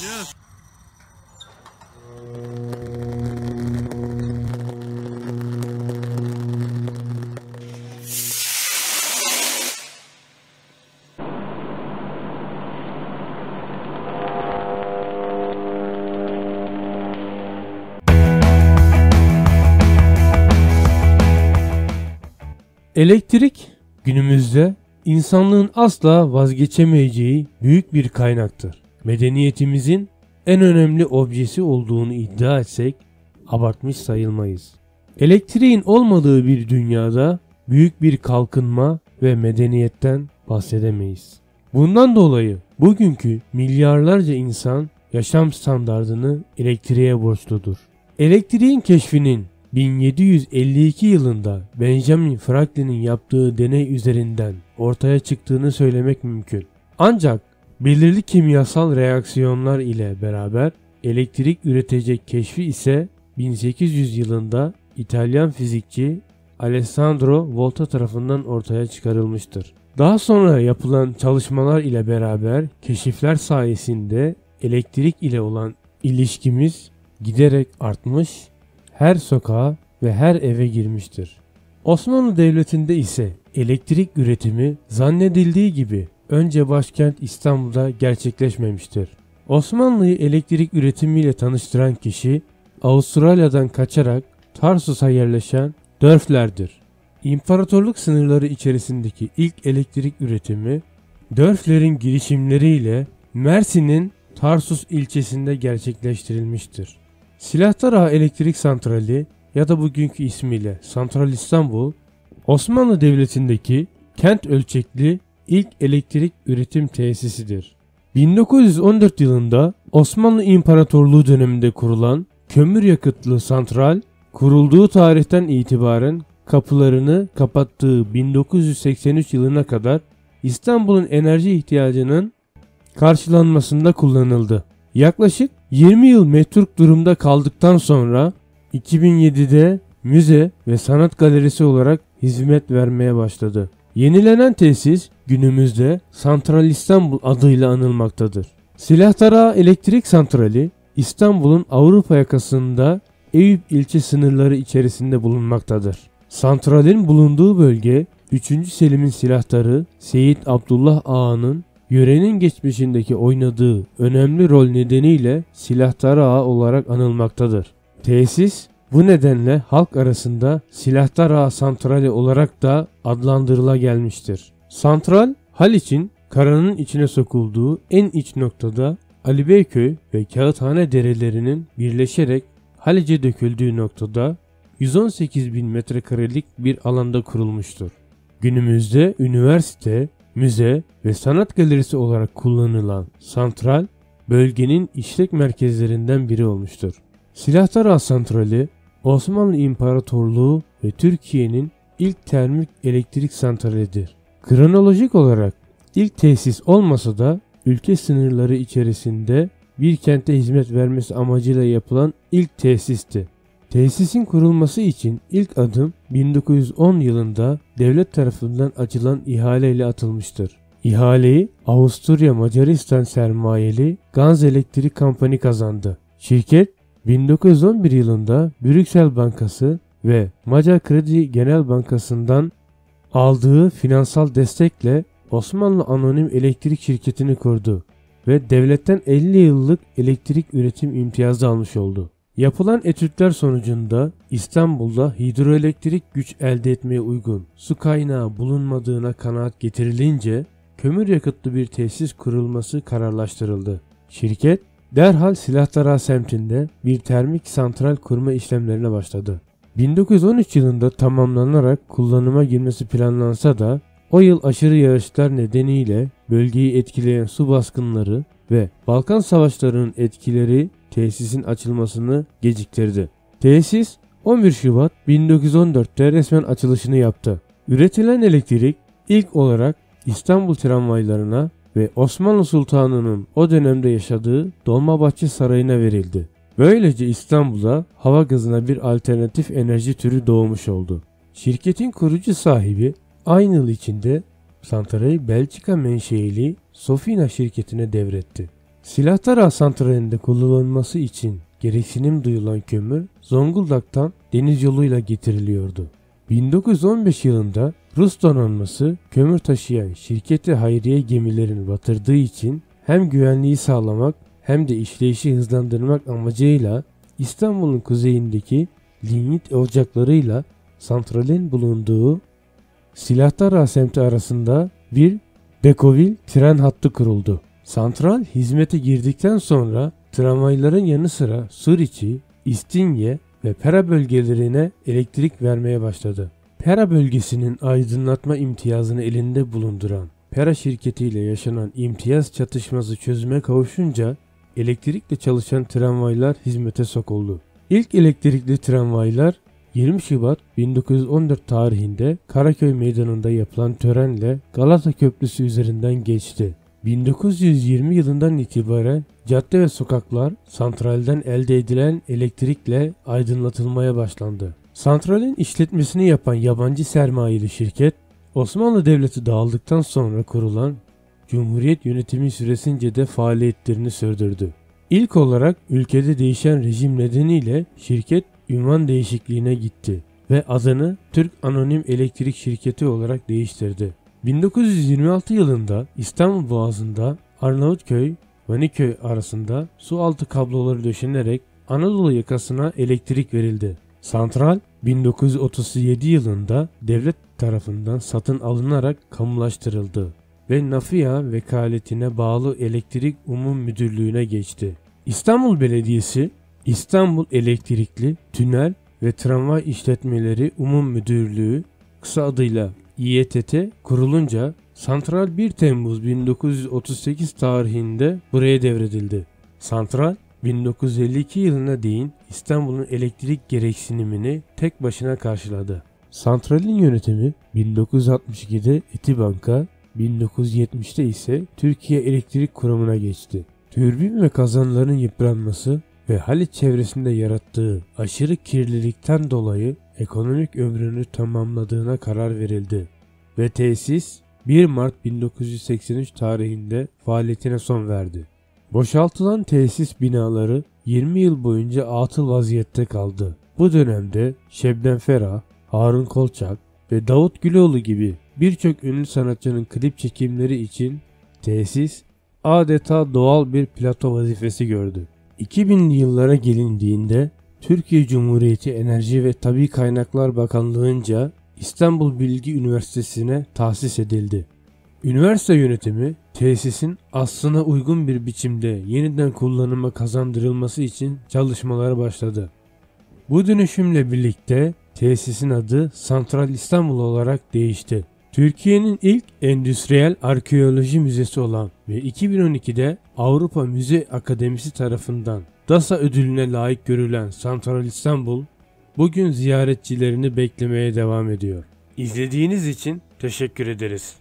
Yes. Elektrik günümüzde insanlığın asla vazgeçemeyeceği büyük bir kaynaktır. Medeniyetimizin en önemli objesi olduğunu iddia etsek abartmış sayılmayız. Elektriğin olmadığı bir dünyada büyük bir kalkınma ve medeniyetten bahsedemeyiz. Bundan dolayı bugünkü milyarlarca insan yaşam standardını elektriğe borçludur. Elektriğin keşfinin 1752 yılında Benjamin Franklin'in yaptığı deney üzerinden ortaya çıktığını söylemek mümkün. Ancak belirli kimyasal reaksiyonlar ile beraber elektrik üretecek keşfi ise 1800 yılında İtalyan fizikçi Alessandro Volta tarafından ortaya çıkarılmıştır. Daha sonra yapılan çalışmalar ile beraber keşifler sayesinde elektrik ile olan ilişkimiz giderek artmış, her sokağa ve her eve girmiştir. Osmanlı Devleti'nde ise elektrik üretimi zannedildiği gibi önce başkent İstanbul'da gerçekleşmemiştir. Osmanlı'yı elektrik üretimiyle tanıştıran kişi Avustralya'dan kaçarak Tarsus'a yerleşen Dörflerdir. İmparatorluk sınırları içerisindeki ilk elektrik üretimi Dörfler'in girişimleriyle Mersin'in Tarsus ilçesinde gerçekleştirilmiştir. Silahtar Elektrik Santrali ya da bugünkü ismiyle Santral İstanbul, Osmanlı Devleti'ndeki kent ölçekli ilk elektrik üretim tesisidir. 1914 yılında Osmanlı İmparatorluğu döneminde kurulan kömür yakıtlı santral kurulduğu tarihten itibaren kapılarını kapattığı 1983 yılına kadar İstanbul'un enerji ihtiyacının karşılanmasında kullanıldı. Yaklaşık 20 yıl metruk durumda kaldıktan sonra 2007'de müze ve sanat galerisi olarak hizmet vermeye başladı. Yenilenen tesis günümüzde Santral İstanbul adıyla anılmaktadır. Silahtara Elektrik Santrali İstanbul'un Avrupa yakasında Eyüp ilçe sınırları içerisinde bulunmaktadır. Santralin bulunduğu bölge 3. Selim'in silahtarı Seyit Abdullah Ağa'nın yörenin geçmişindeki oynadığı önemli rol nedeniyle silahtar ağa olarak anılmaktadır. Tesis bu nedenle halk arasında silahtar ağa santrali olarak da adlandırıla gelmiştir. Santral Haliç'in karanın içine sokulduğu en iç noktada Ali Beyköy ve Kağıthane derelerinin birleşerek Halice döküldüğü noktada 118 bin metrekarelik bir alanda kurulmuştur. Günümüzde üniversite, müze ve sanat galerisi olarak kullanılan santral bölgenin işlek merkezlerinden biri olmuştur. Silahtar Ağ Santrali Osmanlı İmparatorluğu ve Türkiye'nin ilk termik elektrik santralidir. Kronolojik olarak ilk tesis olmasa da ülke sınırları içerisinde bir kente hizmet vermesi amacıyla yapılan ilk tesisti. Tesisin kurulması için ilk adım 1910 yılında devlet tarafından açılan ihaleyle atılmıştır. İhaleyi Avusturya Macaristan sermayeli Ganz Elektrik Company kazandı. Şirket 1911 yılında Brüksel Bankası ve Macar Kredi Genel Bankası'ndan aldığı finansal destekle Osmanlı Anonim Elektrik Şirketi'ni kurdu ve devletten 50 yıllık elektrik üretim imtiyazı almış oldu. Yapılan etütler sonucunda İstanbul'da hidroelektrik güç elde etmeye uygun su kaynağı bulunmadığına kanaat getirilince kömür yakıtlı bir tesis kurulması kararlaştırıldı. Şirket derhal Silahtara semtinde bir termik santral kurma işlemlerine başladı. 1913 yılında tamamlanarak kullanıma girmesi planlansa da o yıl aşırı yağışlar nedeniyle bölgeyi etkileyen su baskınları ve Balkan savaşlarının etkileri tesisin açılmasını geciktirdi. Tesis 11 Şubat 1914'te resmen açılışını yaptı. Üretilen elektrik ilk olarak İstanbul tramvaylarına ve Osmanlı Sultanı'nın o dönemde yaşadığı Dolmabahçe Sarayı'na verildi. Böylece İstanbul'a hava gazına bir alternatif enerji türü doğmuş oldu. Şirketin kurucu sahibi aynı yıl içinde santrali Belçika menşeili Sofina şirketine devretti. Silahtar santralinde kullanılması için gereksinim duyulan kömür Zonguldak'tan deniz yoluyla getiriliyordu. 1915 yılında Rus donanması kömür taşıyan şirketi hayriye gemilerin batırdığı için hem güvenliği sağlamak hem de işleyişi hızlandırmak amacıyla İstanbul'un kuzeyindeki lignit ocaklarıyla santralin bulunduğu Silahdar semti arasında bir Bekovil tren hattı kuruldu. Santral hizmete girdikten sonra tramvayların yanı sıra Suriçi, İstinye ve Pera bölgelerine elektrik vermeye başladı. Pera bölgesinin aydınlatma imtiyazını elinde bulunduran Pera şirketiyle yaşanan imtiyaz çatışması çözüme kavuşunca elektrikle çalışan tramvaylar hizmete sokuldu. İlk elektrikli tramvaylar 20 Şubat 1914 tarihinde Karaköy Meydanı'nda yapılan törenle Galata Köprüsü üzerinden geçti. 1920 yılından itibaren cadde ve sokaklar santralden elde edilen elektrikle aydınlatılmaya başlandı. Santralin işletmesini yapan yabancı sermayeli şirket, Osmanlı Devleti dağıldıktan sonra kurulan Cumhuriyet yönetimi süresince de faaliyetlerini sürdürdü. İlk olarak ülkede değişen rejim nedeniyle şirket ünvan değişikliğine gitti ve adını Türk Anonim Elektrik Şirketi olarak değiştirdi. 1926 yılında İstanbul Boğazı'nda Arnavutköy, Vaniköy arasında su altı kabloları döşenerek Anadolu yakasına elektrik verildi. Santral 1937 yılında devlet tarafından satın alınarak kamulaştırıldı ve Nafia vekaletine bağlı Elektrik Umum Müdürlüğü'ne geçti. İstanbul Belediyesi İstanbul Elektrikli Tünel ve Tramvay İşletmeleri Umum Müdürlüğü kısa adıyla İETT kurulunca santral 1 Temmuz 1938 tarihinde buraya devredildi. Santral 1952 yılına değin İstanbul'un elektrik gereksinimini tek başına karşıladı. Santralin yönetimi 1962'de Etibank'a, 1970'te ise Türkiye Elektrik Kurumu'na geçti. Türbin ve kazanların yıpranması ve Haliç çevresinde yarattığı aşırı kirlilikten dolayı ekonomik ömrünü tamamladığına karar verildi ve tesis 1 Mart 1983 tarihinde faaliyetine son verdi. Boşaltılan tesis binaları 20 yıl boyunca atıl vaziyette kaldı. Bu dönemde Şebnem Ferah, Harun Kolçak ve Davut Güloğlu gibi birçok ünlü sanatçının klip çekimleri için tesis adeta doğal bir plato vazifesi gördü. 2000'li yıllara gelindiğinde Türkiye Cumhuriyeti Enerji ve Tabi Kaynaklar Bakanlığı'nca İstanbul Bilgi Üniversitesi'ne tahsis edildi. Üniversite yönetimi tesisin aslına uygun bir biçimde yeniden kullanıma kazandırılması için çalışmalara başladı. Bu dönüşümle birlikte tesisin adı Santral İstanbul olarak değişti. Türkiye'nin ilk endüstriyel arkeoloji müzesi olan ve 2012'de Avrupa Müze Akademisi tarafından DASA ödülüne layık görülen Santral İstanbul bugün ziyaretçilerini beklemeye devam ediyor. İzlediğiniz için teşekkür ederiz.